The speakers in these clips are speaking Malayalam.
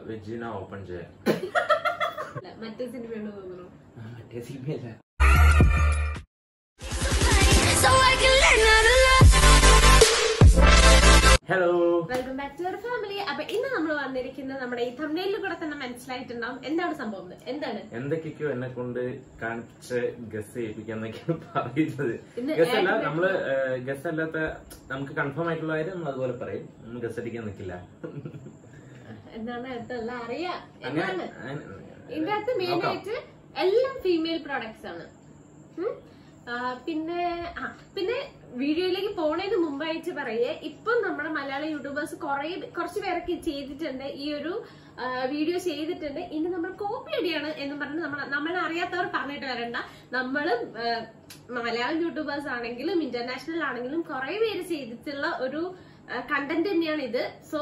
വെജിന ഓപ്പൺ ചെയ്യാം അല്ല, മറ്റേ സിനിമയാണ് തോന്നുന്നു. മറ്റേ സിനിമയല്ല. Hello welcome back to family അപ്പൊ ഇന്ന് നമ്മൾ വന്നിരിക്കുന്നത് നമ്മുടെ ഈ തമിഴിൽ കൂടെ തന്നെ മനസ്സിലായിട്ടുണ്ടാവും. എന്താണ് സംഭവം? എന്താണ്? എന്തൊക്കെയോ എന്നെ കൊണ്ട് കാണിച്ച് ഗസ് ചെയ്യിപ്പിക്കാന്നൊക്കെയാണ് പറയുന്നത്. ഗസ് അല്ല നമ്മൾ ഗസ് അല്ലാത്ത നമുക്ക് കൺഫേം ആയിട്ടുള്ള കാര്യം നമ്മൾ അതുപോലെ പറയും. ഗസ് അടിക്കാൻ നിൽക്കില്ല എന്താണ് അടുത്തുള്ള അറിയാം. എന്താണ്? ഇതിന്റെ അകത്ത് മെയിൻ ആയിട്ട് എല്ലാം ഫീമെയിൽ പ്രോഡക്ട്സ് ആണ്. പിന്നെ ആ പിന്നെ വീഡിയോയിലേക്ക് പോണതിന് മുമ്പായിട്ട് പറയേ. ഇപ്പം നമ്മുടെ മലയാള യൂട്യൂബേഴ്സ് കുറെ കുറച്ച് പേരൊക്കെ ചെയ്തിട്ടുണ്ട്. ഈ ഒരു വീഡിയോ ചെയ്തിട്ടുണ്ട്. ഇനി നമ്മൾ കോപ്പി അടിയാണ് എന്ന് പറഞ്ഞ് നമ്മൾ നമ്മളെ അറിയാത്തവർ പറഞ്ഞിട്ട് വരണ്ട. നമ്മളും മലയാളം യൂട്യൂബേഴ്സ് ആണെങ്കിലും ഇന്റർനാഷണൽ ആണെങ്കിലും കുറെ പേര് ചെയ്തിട്ടുള്ള ഒരു കണ്ടന്റ് തന്നെയാണ് ഇത് സോ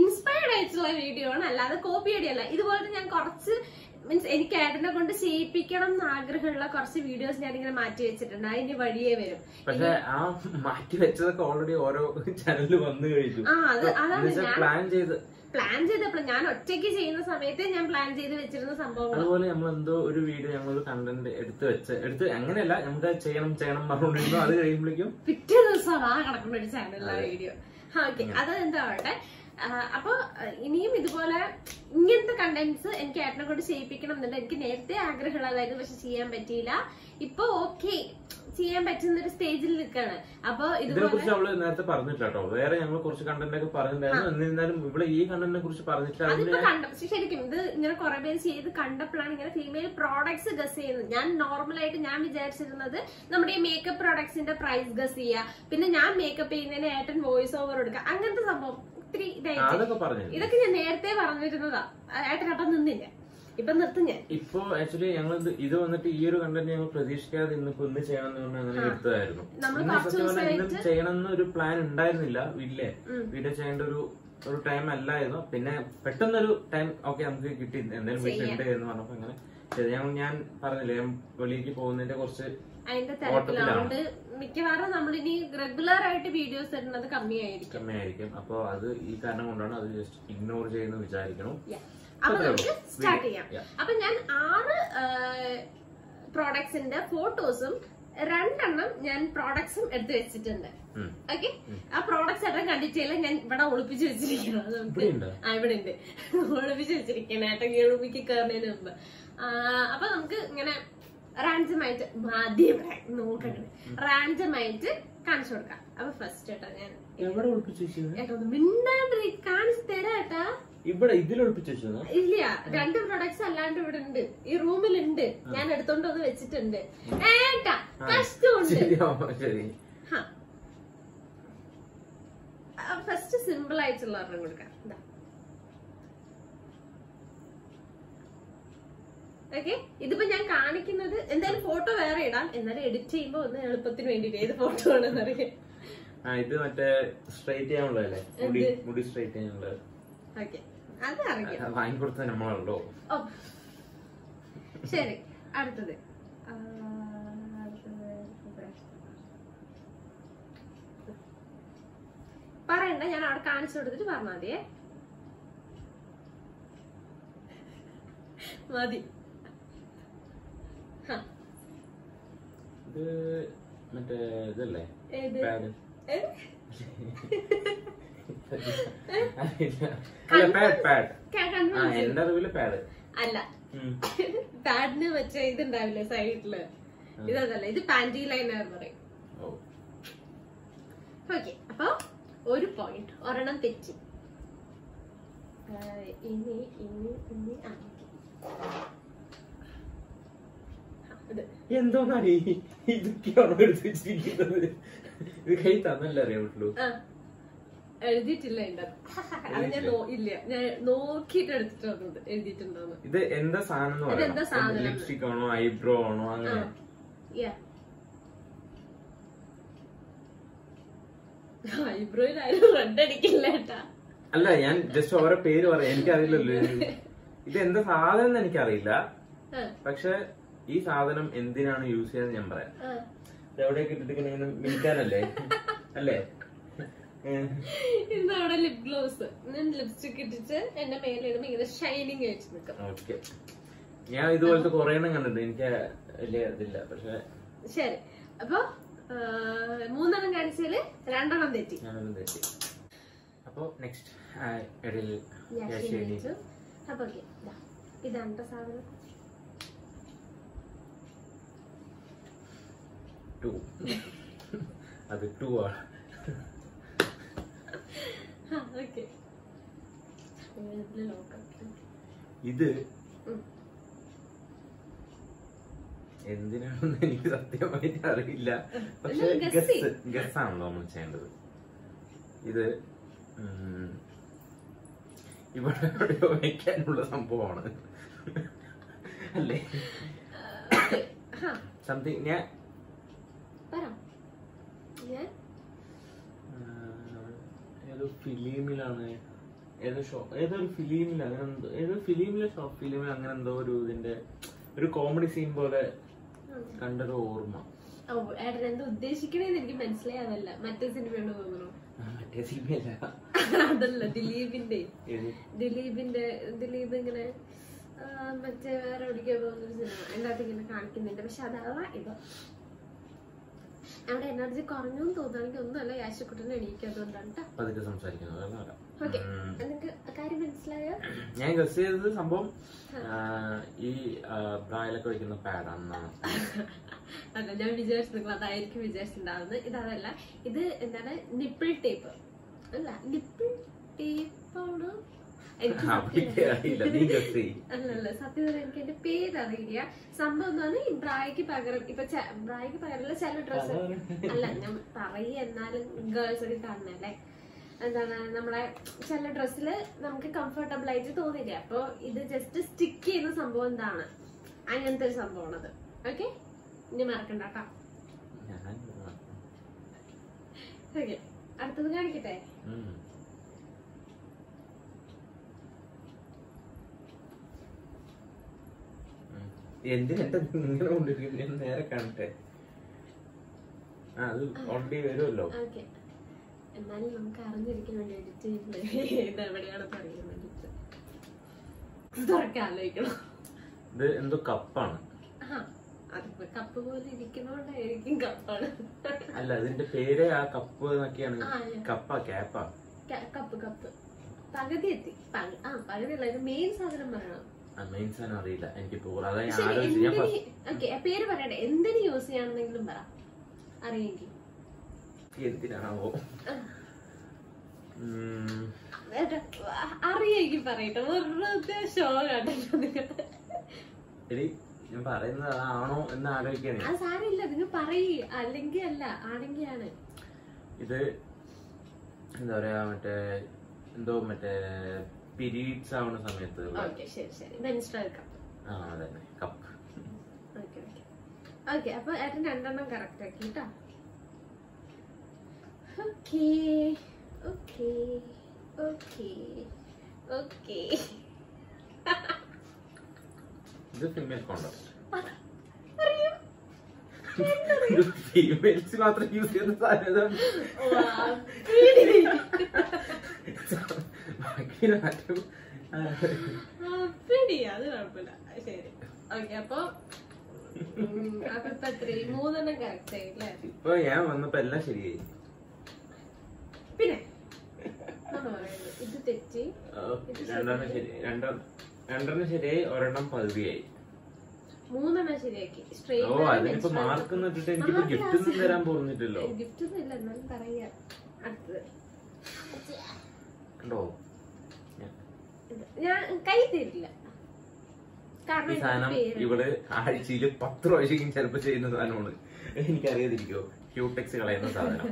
ഇൻസ്പയർഡ് ആയിട്ടുള്ള വീഡിയോ ആണ്. അല്ലാതെ കോപ്പി അടിയല്ല. ഇതുപോലത്തെ ഞാൻ കുറച്ച് മീൻസ് എനിക്ക് ഏട്ടനെ കൊണ്ട് ചെയ്യിപ്പിക്കണം എന്ന് ആഗ്രഹമുള്ള കുറച്ച് വീഡിയോസ് ഞാൻ ഇങ്ങനെ മാറ്റി വെച്ചിട്ടുണ്ട്. അതിന് വഴിയേ വരും. പക്ഷെ ആ മാറ്റി വെച്ചതൊക്കെ ഓൾറെഡി ഓരോ ചാനലിൽ വന്നു കഴിഞ്ഞു. ആ അത് അതാണ് പ്ലാൻ ചെയ്ത് പ്ലാൻ ചെയ്തപ്പോൾ ഞാൻ ഒറ്റയ്ക്ക് ചെയ്യുന്ന സമയത്ത് ഞാൻ പ്ലാൻ ചെയ്ത് വെച്ചിരുന്ന സംഭവം അതുപോലെ നമ്മൾ എന്തോ ഒരു വീഡിയോ ഞങ്ങൾ കണ്ടന്റ് എടുത്ത് വെച്ച് എടുത്ത് അങ്ങനെയല്ല നമുക്ക് ചെയ്യണം ചെയ്യണം പറഞ്ഞുകൊണ്ടിരുന്നു. അത് കഴിയുമ്പോഴേക്കും പിറ്റേ ദിവസം ആ കിടക്കുന്ന ഒരു ചാനലിലെ വീഡിയോ ഓക്കെ അത്. എന്താവട്ടെ ആ, അപ്പൊ ഇനിയും ഇതുപോലെ ഇങ്ങനത്തെ കണ്ടന്റ്സ് എനിക്ക് ഏട്ടനെ കൊണ്ട് ചെയ്യിപ്പിക്കണം എന്നുണ്ട്. എനിക്ക് നേരത്തെ ആഗ്രഹമുള്ളതായിരുന്നു പക്ഷെ ചെയ്യാൻ പറ്റിയില്ല. ഇപ്പൊ ഓക്കെ ചെയ്യാൻ പറ്റുന്ന ഒരു സ്റ്റേജിൽ നിൽക്കാണ്. അപ്പൊ ഇതിനെ കുറിച്ച് അവൾ നേരത്തെ പറഞ്ഞിട്ടില്ല കേട്ടോ വേറെ ഞങ്ങൾ കുറച്ച് കണ്ടന്റ് ഒക്കെ പറഞ്ഞിട്ടുണ്ടായിരുന്നു. എന്നിരുന്നാലും ഇവിടെ ഈ കണ്ടന്റിനെ കുറിച്ച് പറഞ്ഞിട്ട് അതിന് അതിപ്പോ ശരിക്കും ഇത് ഇങ്ങനെ കുറെ പേര് ചെയ്ത് കണ്ടപ്പോഴാണ് ഇങ്ങനെ ഫീമെയിൽ പ്രോഡക്ട്സ് ഗസ് ചെയ്യുന്നത്. ഞാൻ നോർമൽ ആയിട്ട് ഞാൻ വിചാരിച്ചിരുന്നത് നമ്മുടെ ഈ മേക്കപ്പ് പ്രോഡക്ട്സിന്റെ പ്രൈസ് ഗസ് ചെയ്യുക. പിന്നെ ഞാൻ മേക്കപ്പ് ചെയ്യുന്നതിന് ഏട്ടൻ വോയിസ് ഓവർ കൊടുക്കുക. അങ്ങനത്തെ സംഭവം. ഒത്തിരി ഇതായി ഇതൊക്കെ ഞാൻ നേരത്തെ പറഞ്ഞിരുന്നതാ. ഏട്ടൻ അപ്പം നിന്നില്ല? ഇപ്പൊ നിർത്തും ഞാൻ. ഇപ്പൊ ആക്ച്വലി ഞങ്ങൾ ഇത് വന്നിട്ട് ഈ ഒരു കണ്ടന്റ് ഞങ്ങൾ പ്രതീക്ഷിക്കാതെ ഇന്നിപ്പോ ഇന്ന് ചെയ്യണം എന്ന് പറഞ്ഞാൽ അങ്ങനെ എടുത്തതായിരുന്നു. ഇന്ന് ചെയ്യണം എന്നൊരു പ്ലാൻ ഉണ്ടായിരുന്നില്ല. വീട്ടിലെ. വീഡിയോ ചെയ്യേണ്ട ഒരു ഒരു ടൈം അല്ലായിരുന്നു. പിന്നെ പെട്ടെന്നൊരു ടൈം ഓക്കെ നമുക്ക് കിട്ടി. എന്തായാലും വീട്ടിലുണ്ട് എന്ന് പറഞ്ഞപ്പോ അങ്ങനെ ചെയ്തു. ഞാൻ പറഞ്ഞില്ലേ ഞാൻ വെളിയിലേക്ക് പോകുന്നതിന്റെ കുറച്ച് അതിന്റെ ഓട്ടത്തിലാണ്. മിക്കവാറും നമ്മളിനി റെഗുലർ ആയിട്ട് വീഡിയോസ് ഇടുന്നത് കമ്മിയായിരിക്കും. കമ്മിയായിരിക്കും. അപ്പൊ അത് ഈ കാരണം കൊണ്ടാണ് അത് ജസ്റ്റ് ഇഗ്നോർ ചെയ്യുന്ന വിചാരിക്കണം. അപ്പൊ നമുക്ക്. സ്റ്റാർട്ട് ചെയ്യാം. അപ്പൊ ഞാൻ ആറ് പ്രോഡക്ട്സിന്റെ ഫോട്ടോസും രണ്ടെണ്ണം ഞാൻ പ്രോഡക്ട്സും എടുത്ത് വെച്ചിട്ടുണ്ട്. ഓക്കെ ആ പ്രോഡക്ട്സ് എല്ലാം കണ്ടിട്ടില്ല ഞാൻ ഇവിടെ ഒളിപ്പിച്ച് ഇവിടെയുണ്ടോ? ആ ഇവിടെ ഉണ്ട്. ഒളിപ്പിച്ച് വെച്ചിരിക്കണം ഏട്ടൻ റൂമിക്ക് കയറുന്നതിന് മുമ്പ്. അപ്പൊ നമുക്ക് ഇങ്ങനെ റാൻഡമായിട്ട് മതി ഇവിടെ നോക്കണ്ടേ റാൻഡമായിട്ട് കാണിച്ചു കൊടുക്കാം. അപ്പൊ ഫസ്റ്റ് ഏട്ടാ ഞാൻ. എവിടെ ഏട്ടാ ഒന്ന് മിണ്ടാണ്ട് കാണിച്ചു തരാം ഏട്ടാ. ഇവിടെ ഇതിൽ ഇല്ല രണ്ട് പ്രൊഡക്ട്സ് അല്ലാണ്ട് ഇവിടെ ഉണ്ട്. ഈ റൂമിലുണ്ട് ഞാൻ എടുത്തോണ്ട് വന്ന് വെച്ചിട്ടുണ്ട്. ഏട്ടാ കഷ്ടമുണ്ട് ഫസ്റ്റ് സിമ്പിൾ ആയിട്ടുള്ള ഒരെണ്ണം കൊടുക്കാം. ഓക്കെ ഇതിപ്പോ ഞാൻ കാണിക്കുന്നത് എന്തായാലും ഫോട്ടോ വേറെ ഇടാം. എന്നാലും എഡിറ്റ് ചെയ്യുമ്പോ ഒന്ന് എളുപ്പത്തിന് വേണ്ടിട്ട് ഏത് ഫോട്ടോ ആണെന്ന് അറിയാം ഇത് മറ്റേ സ്ട്രൈറ്റ് ചെയ്യാനുള്ളതല്ലേ? മുടി മുടി സ്ട്രൈറ്റ് ചെയ്യാനുള്ളത്. ഓക്കെ അത് അറിയാം. നമ്മളല്ലോ ശരി. അടുത്തത്. പറയണ്ട ഞാൻ അവിടെ കാണിച്ചു കൊടുത്തിട്ട് പറഞ്ഞാൽ മതിയേ. മതി. ഇത് മറ്റേ ഇതല്ലേ? പാഡ് പാഡ് പാഡ് ആ. എന്റെ അറിവിൽ പാഡ് അല്ല. പാഡിന് മറ്റേ ഇതുണ്ടാവില്ലേ സൈഡിൽ ഇതല്ല ഇത് പാന്റി ലൈനർ പറയും. ഓക്കെ അപ്പൊ ഒരു പോയിന്റ് ഒരെണ്ണം തെറ്റി. ഇനി ഇനി ഇനി ആ ഇത് ഇതൊക്കെയാണോ എടുത്ത് വെച്ചിരിക്കുന്നത് ഇത് കൈ തന്നല്ലേ അറിയാവുള്ളൂ. എഴുതിയിട്ടില്ല ഇല്ല. ഞാൻ നോക്കിയിട്ട് എടുത്തിട്ട് വന്നത് എഴുതിയിട്ടുണ്ടോന്ന്. ഇത് എന്താ സാധനം ഇതെന്താ സാധനം? ലിപ്സ്റ്റിക് ആണോ ഐബ്രോ ആണോ അങ്ങനെ. ഐബ്രോയിലായാലും റെഡ് അടിക്കില്ല ഏട്ടാ അല്ല ഞാൻ ജസ്റ്റ് ഓരോ പേര് പറയാം. എനിക്കറിയില്ലല്ലോ ഇത്. ഇത് എന്താ സാധനം എന്ന് എനിക്കറിയില്ല. പക്ഷെ ഈ സാധനം എന്തിനാണ് യൂസ് ചെയ്യാന്ന് ഞാൻ പറയാം. എവിടെയൊക്കെ ഇട്ടിട്ട് മിൽക്കാനല്ലേ അല്ലേ? ഇന്ന് അവിടെ ലിപ് ഗ്ലോസ് ഞാൻ ലിപ്സ്റ്റിക് ഇട്ടിട്ട് എന്റെ മേലിടുമ്പോ ഇങ്ങനെ ഷൈനിങ് ആയിട്ട് നിൽക്കും. ഓക്കെ ഞാൻ ഇതുപോലത്തെ കൊറേ എണ്ണം കണ്ടിട്ടുണ്ട്. എനിക്ക് വലിയ ഇതില്ല. പക്ഷെ ശരി. അപ്പൊ മൂന്നെണ്ണം കാണിച്ചാൽ രണ്ടെണ്ണം തെറ്റി. രണ്ടെണ്ണം തെറ്റി. അപ്പൊ നെക്സ്റ്റ് ഇടയിൽ അപ്പൊ ഇതാണ് സാധനം. ടു അത് ടു ആണ്. ഇത്. എന്തിനാണെന്ന് എനിക്ക് സത്യമായിട്ട് അറിയില്ല. പക്ഷെ ഗസ്. ഗസ് ആണല്ലോ നമ്മൾ ചെയ്യേണ്ടത്. ഇത് ഇവിടെ എവിടെയോ വയ്ക്കാനുള്ള സംഭവമാണ്. അല്ലേ? സംതിങ് ഞാൻ പറ. ഏതോ ഫിലിമിലാണ്. ഏതോ ഷോ ഏതൊരു ഫിലിമിൽ അങ്ങനെ എന്തോ ഏതോ ഫിലിമിലെ ഷോർട്ട് ഫിലിമിൽ അങ്ങനെ എന്തോ ഒരു ഇതിന്റെ ഒരു കോമഡി സീൻ പോലെ കണ്ടൊരു ഓർമ്മ. ഓ ഏട്ടൻ എന്താ ഉദ്ദേശിക്കണേന്ന് എനിക്ക് മനസ്സിലായതല്ല. മറ്റേ സിനിമയാണ് തോന്നുന്നു. മറ്റേ സിനിമയല്ല. അതല്ല ദിലീപിന്റെ. ഏത്? ദിലീപിന്റെ ദിലീപ് ഇങ്ങനെ മറ്റേ വേറെ എവിടേക്കോ പോകുന്നൊരു സിനിമ. എന്താ ഇങ്ങനെ കാണിക്കുന്നുണ്ട്. പക്ഷെ അതല്ല ഇത്. അവിടെ എനർജി കുറഞ്ഞു തോന്നുകയാണെങ്കിൽ ഒന്നുമല്ല യാശക്കുട്ടനെ എണീക്കാത്തതുകൊണ്ടാണ് പതുക്കെ സംസാരിക്കുന്നത് ഓക്കെ. നിങ്ങൾക്ക് കാര്യം മനസ്സിലായോ? ഞാൻ ഗസ് ചെയ്തത് സംഭവം ഈ ബ്രായിലൊക്കെ വയ്ക്കുന്ന പാഡാണെന്നാണ് അല്ല ഞാൻ വിചാരിച്ചു നിങ്ങൾ അതായിരിക്കും വിചാരിച്ചിട്ടുണ്ടാവുന്നത്. ഇതല്ല ഇത് എന്താണ്? നിപ്പിൾ ടേപ്പ് അല്ല നിപ്പിൾ ടേപ്പാണ് എനിക്ക് അവിടെ അറിയില്ല. നീ അല്ലല്ല സത്യം പറഞ്ഞാൽ എനിക്ക് എന്റെ പേര് അറിയില്ല സംഭവം എന്താണ് ഈ ബ്രായ്ക്ക് പകരം ഇപ്പൊ ബ്രായ്ക്ക് പകരമുള്ള ചില ഡ്രസ്സ് അല്ല ഞാൻ പറയ എന്നാലും ഗേൾസ് ഒക്കെ കാണുന്നല്ലേ എന്താണ് നമ്മളെ ചില ഡ്രസ്സിൽ നമുക്ക് കംഫർട്ടബിൾ ആയിട്ട് തോന്നില്ല? അപ്പൊ ഇത് ജസ്റ്റ് സ്റ്റിക്ക് ചെയ്യുന്ന സംഭവം എന്താണ്? അങ്ങനത്തെ ഒരു സംഭവമാണത്. ഓക്കെ ഇനി മറക്കണ്ട കേട്ടോ ഓക്കെ അടുത്തത് കാണിക്കട്ടെ? എന്തിനാ ഇങ്ങനെ കൊണ്ടിരിക്കുന്നത്? ഞാൻ നേരെ കാണട്ടെ. അത് ഓൾറെഡി വരുമല്ലോ. എന്നാലും നമുക്ക് അറിഞ്ഞിരിക്കാൻ വേണ്ടി എഡിറ്റ് ചെയ്യുന്നത് എവിടെയാണെന്ന് അറിയാൻ വേണ്ടിട്ട് ഇതൊക്കെ ആലോചിക്കണം. ഇത് എന്തോ കപ്പാണ്. കപ്പ് പോലെ ഇരിക്കുന്നോണ്ടായിരിക്കും കപ്പാണ്. അല്ല അതിന്റെ പേര് ആ കപ്പ് എന്നൊക്കെയാണ്. കപ്പാ ക്യാപ്പാ. Cup cup. പകുതി എത്തി. ആ പകുതി അല്ല മെയിൻ സാധനം പറയണം. മെയിൻ അറിയില്ല. എനിക്ക് പേര് പറയട്ടെ. എന്തിനു യൂസ് ചെയ്യാണെന്നെങ്കിലും പറ. അറിയെങ്കിൽ എന്തിനാണാവോ. അറിയെങ്കിൽ പറയട്ടെ. വെറുതെ ഷോ നിങ്ങൾ ഞാൻ പറയുന്നത് ആണോ എന്ന് ആലോചിക്കണേ ആ സാരമില്ല നിങ്ങൾ പറയ്. അല്ലെങ്കിൽ അല്ല ആണെങ്കിൽ ആണ് ഇത് എന്താ പറയാ മറ്റേ എന്തോ മറ്റേ പീരീഡ്സ് ആവുന്ന സമയത്ത് ആ അതന്നെ. കപ്പ്. ഓക്കെ അപ്പൊ ഏട്ടൻ രണ്ടെണ്ണം കറക്റ്റ് ആക്കി കേട്ടോ? Okay okay okay okay. ഇത് ഫീമെയിൽ കോണ്ടം അറിയോ? ഫീമെയിൽസ് മാത്രം യൂസ് ചെയ്യുന്ന സാധനം Wow. മാറ്റം ആ, ആ, പേടി അത് കുഴപ്പമില്ല. ശരി. ഓക്കെ അപ്പൊ ഇപ്പൊ ഞാൻ വന്നപ്പോ എല്ലാം ശരിയായി. പിന്നെ ഇത് തെറ്റി രണ്ടെണ്ണം ശരി രണ്ടെണ്ണം ശരിയായി ഒരെണ്ണം പകുതിയായി. മൂന്നെണ്ണം ശരിയാക്കി. ഓ അതിനിപ്പോ മാർക്ക് ഇട്ടിട്ട് എനിക്കിപ്പോ ഗിഫ്റ്റ് ഒന്നും തരാൻ പോകുന്നില്ലല്ലോ. ഗിഫ്റ്റ് ഒന്നും ഇല്ല എന്നാലും പറയാ. അടുത്തത്. കണ്ടോ. ഞാൻ കൈ തരില്ല. ഈ സാധനം പേര് ആഴ്ചയിൽ പത്ത് പ്രാവശ്യം ചിലപ്പോ ചെയ്യുന്ന സാധനമാണ്. എനിക്കറിയാതിരിക്കോ ക്യൂടെക്സ് കളയുന്ന സാധനം.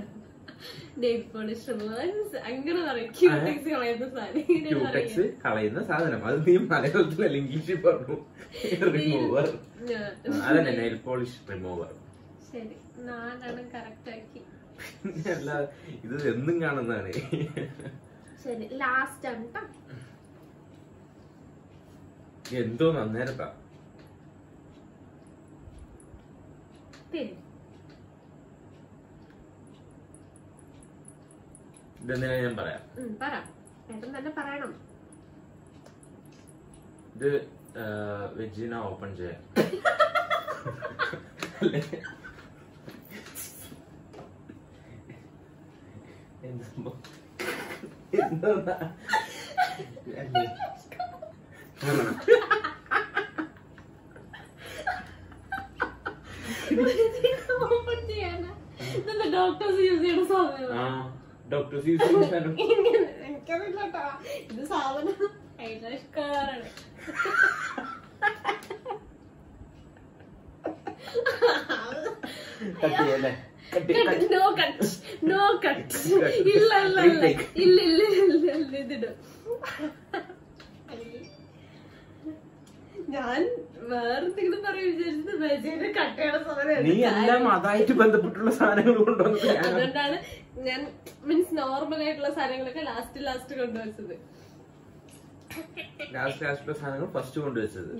ക്യൂടെക്സ് കളയുന്ന സാധനം. അത് നീ മലയാളത്തിലല്ല ഇംഗ്ലീഷിൽ പറഞ്ഞു. റിമൂവർ. അതന്നെ നെയിൽ പോളിഷ് റിമൂവർ ശരി നാലെണ്ണം കറക്റ്റ് ആക്കി. അല്ല ഇത് എന്നും കാണുന്നതാണ്. ശരി ലാസ്റ്റ് ആണ് ട്ടോ. എന്തോ നന്നേരത്താ പേര് ഇതെന്തിനാ ഞാൻ പറയാം? പറയണം. ഇത് വെജിന ഓപ്പൺ ചെയ്യാം എന്താ എന്ത് അല്ലേ? ഓപ്പൺ ചെയ്യാനാ ഇതെന്താ ഡോക്ടേഴ്സ് യൂസ് ചെയ്യുന്ന സാധനം. എനിക്കറിയില്ല കേട്ടോ ഇത് സാധനം ഐലാഷ് കളറാണ് കട്ട് ചെയ്യല്ലേ? Cut cut no cut no cut ഇല്ല ഇല്ല ഇല്ല ഇല്ല ഇല്ല ഇല്ല ഇതിടും. ഞാൻ വേറെന്തെങ്കിലും പറയാൻ വിചാരിച്ചത് വെജേനെ കട്ട് സാധനം നീ എല്ലാം അതായിട്ട് ബന്ധപ്പെട്ടുള്ള സാധനങ്ങൾ കൊണ്ടുവന്നത് അതുകൊണ്ടാണ് ഞാൻ മീൻസ് നോർമൽ ആയിട്ടുള്ള സാധനങ്ങളൊക്കെ ലാസ്റ്റ് ലാസ്റ്റ് കൊണ്ടുവച്ചത്. ലാസ്റ്റ് ലാസ്റ്റിലെ സാധനങ്ങൾ ഫസ്റ്റ് കൊണ്ടുവച്ചത്.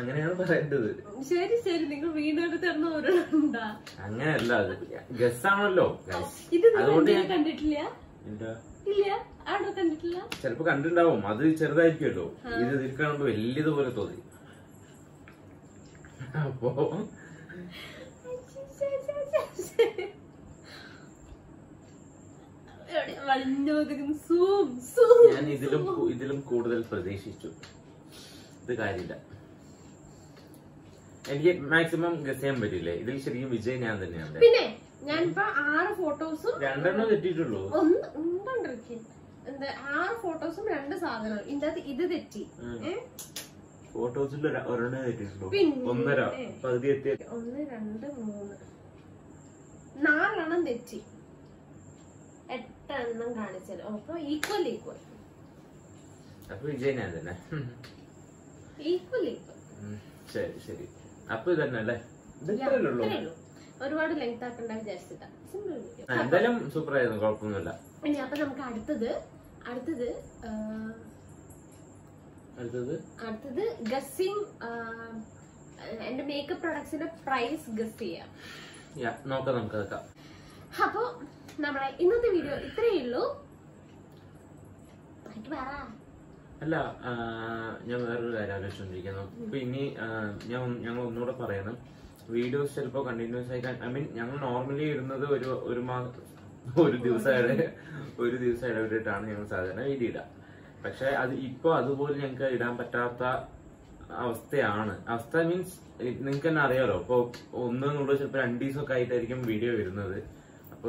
അങ്ങനെയാണ് പറയേണ്ടത്. ശരി ശരി. നിങ്ങൾ വീണ്ടും തരുന്ന ഓരോണ്ടാ അങ്ങനെയല്ല അത് ഗസ് ആണല്ലോ. ഇത് അതുകൊണ്ട് ഞാൻ കണ്ടിട്ടില്ല? ഇല്ല. ചിലപ്പോ കണ്ടിട്ടുണ്ടാവും. അത് ചെറുതായിരിക്കുമല്ലോ. ഇത് ഇതിൽ കാണുമ്പോ വലിയതുപോലെ തോന്നി. അപ്പോ. ഞാൻ ഇതിലും ഇതിലും കൂടുതൽ പ്രതീക്ഷിച്ചു. ഇത് കാര്യമില്ല. എനിക്ക് മാക്സിമം ഗസ് ചെയ്യാൻ പറ്റില്ലേ ഇതിൽ ശരിക്കും വിജയ് ഞാൻ തന്നെയാണ്. പിന്നെ ഞാനിപ്പോ ആറ് ഫോട്ടോസും രണ്ടെണ്ണം തെറ്റിയിട്ടുള്ളൂ. ഒന്ന് ഉണ്ടോണ്ടിരിക്കും. എന്താ ആറ് ഫോട്ടോസും രണ്ട് സാധനവും. ഇതിന്റെ അകത്ത് ഇത് തെറ്റി? ഫോട്ടോസിൽ ഒരെണ്ണേ തെറ്റിയിട്ടുള്ളൂ. ഒന്നര. പകുതി എത്തി ഒന്ന് രണ്ട് മൂന്ന്. നാലെണ്ണം തെറ്റി. എട്ടെണ്ണം കാണിച്ചത്. അപ്പൊ ഈക്വൽ ഈക്വൽ അപ്പൊ വിജയ് ഞാൻ തന്നെ. ഈക്വൽ ഈക്വൽ ശരി ശരി. അപ്പൊ ഇതന്നെ അല്ലേ? ഒരുപാട് ലെങ്ത് ആക്കണ്ട വിചാരിച്ചിട്ടാ. എന്തായാലും സൂപ്പർ ആയിരുന്നു. കുഴപ്പമൊന്നുമില്ല. ഇനി അപ്പൊ നമുക്ക് അടുത്തത് അടുത്തത് അടുത്തത്? അടുത്തത് ഗസ്സിങ് എന്റെ മേക്കപ്പ് പ്രൊഡക്ട്സിന്റെ പ്രൈസ് ഗസ് ചെയ്യാം. നോക്കാം നമുക്ക് അതൊക്കെ. അപ്പൊ നമ്മളെ ഇന്നത്തെ വീഡിയോ ഇത്രയേ ഉള്ളൂ. അല്ല ഞാൻ വേറൊരു കാര്യം ആലോചിച്ചോണ്ടിരിക്കുന്നു. ഇപ്പൊ ഇനി ഞാൻ ഞങ്ങൾ ഒന്നുകൂടെ പറയണം. വീഡിയോസ് ചിലപ്പോ കണ്ടിന്യൂസ് ആയി ഐ മീൻ ഞങ്ങൾ നോർമലി ഇടുന്നത് ഒരു ഒരു മാസം ഒരു ദിവസം ഒരു ദിവസം ഇടവിട്ടിട്ടാണ് ഞങ്ങൾ സാധാരണ വീഡിയോ ഇടുക പക്ഷെ അത് ഇപ്പൊ അതുപോലെ ഞങ്ങൾക്ക് ഇടാൻ പറ്റാത്ത അവസ്ഥയാണ്. അവസ്ഥ മീൻസ് നിങ്ങൾക്ക് തന്നെ അറിയാലോ. ഇപ്പൊ ഒന്നെന്നുള്ളത് ചിലപ്പോ രണ്ടു ദിവസമൊക്കെ ആയിട്ടായിരിക്കും വീഡിയോ വരുന്നത്. അപ്പൊ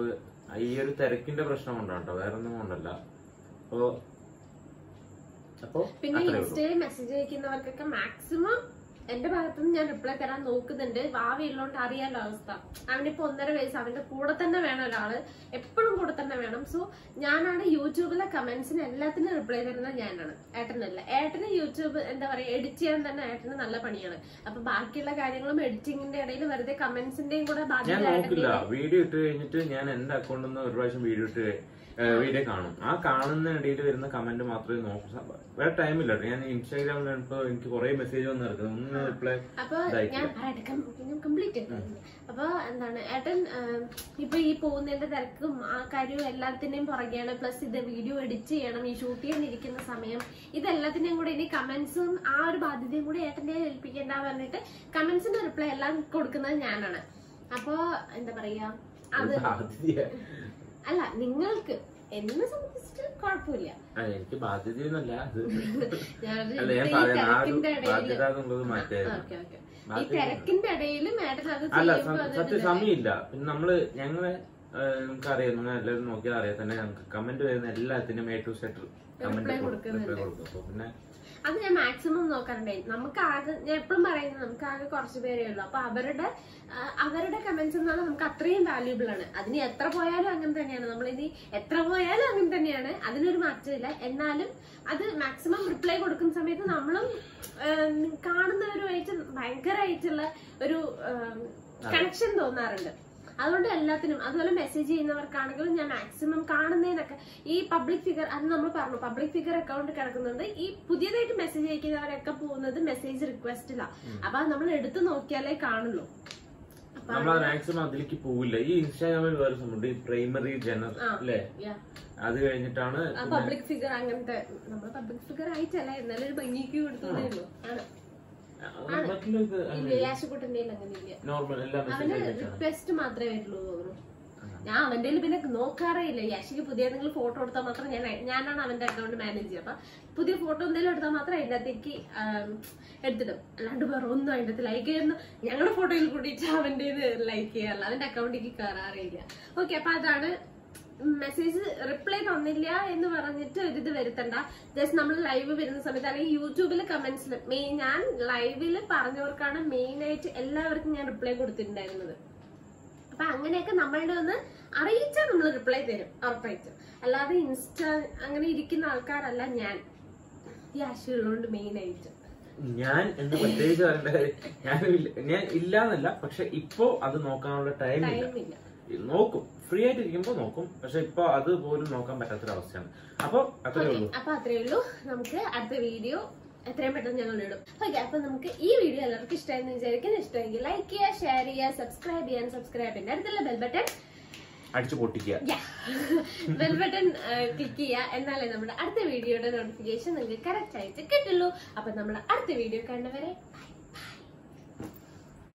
ഈ ഒരു തിരക്കിന്റെ പ്രശ്നം കൊണ്ടാണ് കേട്ടോ വേറെ ഒന്നും കൊണ്ടല്ല. അപ്പോ അപ്പോ പിന്നെ ഇൻസ്റ്റയിൽ മെസ്സേജ് അയക്കുന്നവർക്കൊക്കെ മാക്സിമം എന്റെ ഭാഗത്തുനിന്ന് ഞാൻ റിപ്ലൈ തരാൻ നോക്കുന്നുണ്ട്. ഭാവി ഉള്ളോണ്ട് അറിയാലോ അവസ്ഥ. അവനിപ്പോ ഒന്നര വയസ്സ് അവന്റെ കൂടെ തന്നെ വേണം ഒരാൾ. എപ്പോഴും കൂടെ തന്നെ വേണം. സോ ഞാനാണ് യൂട്യൂബിലെ കമന്റ്സിന് എല്ലാത്തിനും റിപ്ലൈ തരുന്നത് ഞാനാണ്. ഏട്ടനല്ല. ഏട്ടന് യൂട്യൂബ് എന്താ പറയാ എഡിറ്റ് ചെയ്യാൻ തന്നെ ഏട്ടന് നല്ല പണിയാണ്. അപ്പൊ ബാക്കിയുള്ള കാര്യങ്ങളും എഡിറ്റിംഗിന്റെ ഇടയിൽ വെറുതെ കമന്റ്സിന്റെയും കൂടെ ബാധ്യത നോക്കില്ല. വീഡിയോ ഇട്ട് കഴിഞ്ഞിട്ട് ഞാൻ എന്റെ അക്കൗണ്ടിൽ നിന്ന് ഒരു പ്രാവശ്യം വീഡിയോ ഇട്ട് വീഡിയോ കാണും. ആ കാണുന്ന ഇടയിൽ വരുന്ന കമന്റ് മാത്രമേ നോക്കൂ. വേറെ ടൈമില്ല ഞാൻ ഇൻസ്റ്റാഗ്രാമിൽ ഇപ്പൊ എനിക്ക് കുറെ മെസ്സേജ് വന്ന് ഇറക്കുന്നത് ഒന്ന് റിപ്ലൈ അപ്പൊ എന്താണ് ഏട്ടൻ ഇപ്പൊ ഈ പോകുന്നതിന്റെ തിരക്കും ആ കാര്യവും എല്ലാത്തിന്റെയും പുറകെയാണ്. പ്ലസ് ഇത് വീഡിയോ എഡിറ്റ് ചെയ്യണം. ഈ ഷൂട്ട് ചെയ്യാനിരിക്കുന്ന സമയം. ഇതെല്ലാത്തിന്റെയും കൂടെ ഇനി കമന്റ്സും ആ ഒരു ബാധ്യതയും കൂടെ ഏട്ടന്റെ ഏൽപ്പിക്കേണ്ട പറഞ്ഞിട്ട് കമന്റ്സിന്റെ റിപ്ലൈ എല്ലാം കൊടുക്കുന്നത് ഞാനാണ്. അപ്പൊ എന്താ പറയാ? അത് അല്ല നിങ്ങൾക്ക് എന്നെ സംബന്ധിച്ചിട്ട് കുഴപ്പമില്ല. എനിക്ക് ബാധ്യതയൊന്നുമല്ല. ഈ തിരക്കിന്റെ ഇടയിൽ മേഡം അല്ല ചെയ്യുമ്പോ സ- അത് സത്യം സമയമില്ല. പിന്നെ നമ്മൾ ഞങ്ങൾ നമുക്കറിയാം അറിയാം എല്ലാവരും നോക്കിയാൽ അറിയാം തന്നെ കമന്റ് വരുന്ന എല്ലാത്തിനും എ ടു സെറ്റർ കമന്റ് കൊടുക്കും പിന്നെ അത് ഞാൻ മാക്സിമം നോക്കാറുണ്ടായി നമുക്ക് ആകെ ഞാൻ എപ്പോഴും പറയുന്നത് നമുക്ക് ആകെ കുറച്ച് പേരേ ഉള്ളൂ. അപ്പൊ അവരുടെ അവരുടെ കമന്റ്സ് എന്ന് പറഞ്ഞാൽ നമുക്ക് അത്രയും വാല്യൂബിൾ ആണ്. അതിന് എത്ര പോയാലും അങ്ങനെ തന്നെയാണ്. നമ്മൾ ഇനി എത്ര പോയാലും അങ്ങനെ തന്നെയാണ്. അതിനൊരു മാറ്റമില്ല. എന്നാലും അത് മാക്സിമം റിപ്ലൈ കൊടുക്കുന്ന സമയത്ത് നമ്മളും കാണുന്നവരുമായിട്ട് ഭയങ്കരമായിട്ടുള്ള ഒരു കണക്ഷൻ തോന്നാറുണ്ട്. അതുകൊണ്ട് എല്ലാത്തിനും അതുപോലെ മെസ്സേജ് ചെയ്യുന്നവർക്കാണെങ്കിലും ഞാൻ മാക്സിമം കാണുന്നതിനൊക്കെ ഈ പബ്ലിക് ഫിഗർ അത് നമ്മൾ പറഞ്ഞു പബ്ലിക് ഫിഗർ അക്കൗണ്ട് കിടക്കുന്നുണ്ട് ഈ പുതിയതായിട്ട് മെസ്സേജ് അയക്കുന്നവരൊക്കെ പോകുന്നത് മെസ്സേജ് റിക്വസ്റ്റിലാണ് അപ്പൊ നമ്മൾ എടുത്തു നോക്കിയാലേ കാണുള്ളൂ. നമ്മൾ മാക്സിമം അതിലേക്ക് പോവില്ല. ഈ ഇൻസ്റ്റാഗ്രാമിൽ വേറെ സംഭവം ഈ പ്രൈമറി ജനറൽ അല്ലെ? അത് കഴിഞ്ഞിട്ടാണ് പബ്ലിക് ഫിഗർ അങ്ങനത്തെ നമ്മൾ പബ്ലിക് ഫിഗർ ആയിട്ടല്ല എന്നാലും ഒരു ഭംഗിക്ക് കൊടുത്തതേ ഉള്ളൂ. റിക്വസ്റ്റ് മാത്രമേ വരുള്ളൂ തോന്നുന്നു. ഞാൻ അവന്റെ പിന്നെ നോക്കാറേ ഇല്ല യാഷിക്ക് പുതിയ എന്തെങ്കിലും ഫോട്ടോ എടുത്താൽ മാത്രം ഞാൻ ഞാനാണ് അവന്റെ അക്കൗണ്ട് മാനേജ് ചെയ്യുക. അപ്പൊ പുതിയ ഫോട്ടോ എന്തെങ്കിലും എടുത്താൽ മാത്രം അതിന്റെ അകത്തേക്ക് എടുത്തിടും. അല്ലാണ്ട് വേറെ ഒന്നും അതിന്റെ അകത്ത് ലൈക്ക് ചെയ്യുന്ന ഞങ്ങളുടെ ഫോട്ടോയിൽ കൂടിയിട്ട് അവന്റെ ലൈക്ക് ചെയ്യാറില്ല അവന്റെ അക്കൗണ്ടിലേക്ക് കയറാറില്ല ഓക്കെ അപ്പൊ അതാണ് മെസ്സേജ് റിപ്ലൈ തന്നില്ല എന്ന് പറഞ്ഞിട്ട് ഒരിത് വരുത്തണ്ട. ജസ്റ്റ് നമ്മൾ ലൈവ് വരുന്ന സമയത്ത് അല്ലെങ്കിൽ യൂട്യൂബിൽ കമന്റ്സിൽ മെയിൻ ഞാൻ ലൈവിൽ പറഞ്ഞവർക്കാണ് മെയിൻ ആയിട്ട് എല്ലാവർക്കും ഞാൻ റിപ്ലൈ കൊടുത്തിട്ടുണ്ടായിരുന്നത്. അപ്പൊ അങ്ങനെയൊക്കെ നമ്മളുടെ ഒന്ന് അറിയിച്ചാൽ നമ്മൾ റിപ്ലൈ തരും ഉറപ്പായിട്ടും. അല്ലാതെ ഇൻസ്റ്റ അങ്ങനെ ഇരിക്കുന്ന ആൾക്കാരല്ല ഞാൻ. ഈ ആശയമുള്ളതുകൊണ്ട് മെയിൻ ആയിട്ട്. ഞാൻ എന്ന് പ്രത്യേകിച്ച് പറയേണ്ട കാര്യം ഞാൻ ഇല്ല- ഞാൻ ഇല്ലാന്നല്ല പക്ഷെ ഇപ്പോ അത് നോക്കാനുള്ള ടൈം ഇല്ല. നോക്കും. ഫ്രീ ആയിട്ട് ഇരിക്കുമ്പോ നോക്കും. പക്ഷെ ഇപ്പൊ അത് പോലും നോക്കാൻ പറ്റാത്തൊരവസ്ഥയാണ്. അപ്പൊ അത്രേ ഉള്ളൂ. അപ്പൊ അത്രേ ഉള്ളൂ. നമുക്ക് അടുത്ത വീഡിയോ എത്രയും പെട്ടെന്ന് ഞങ്ങൾ ഇടും. ഓക്കെ അപ്പൊ നമുക്ക് ഈ വീഡിയോ എല്ലാവർക്കും ഇഷ്ടമായെന്ന് വിചാരിക്കുന്നു. ഇഷ്ടമെങ്കിൽ ലൈക്ക് ചെയ്യുക ഷെയർ ചെയ്യുക സബ്സ്ക്രൈബ് ചെയ്യാൻ സബ്സ്ക്രൈബ് ചെയ്യുക അടുത്തുള്ള ബെൽ ബട്ടൺ അടിച്ചു പൊട്ടിക്കുക. ബെൽ ബട്ടൺ ക്ലിക്ക് ചെയ്യുക. എന്നാലേ നമ്മുടെ അടുത്ത വീഡിയോയുടെ നോട്ടിഫിക്കേഷൻ നിങ്ങൾക്ക് കറക്റ്റ് ആയിട്ട് കിട്ടുള്ളൂ. അപ്പൊ നമ്മുടെ അടുത്ത വീഡിയോ കണ്ടവരെ.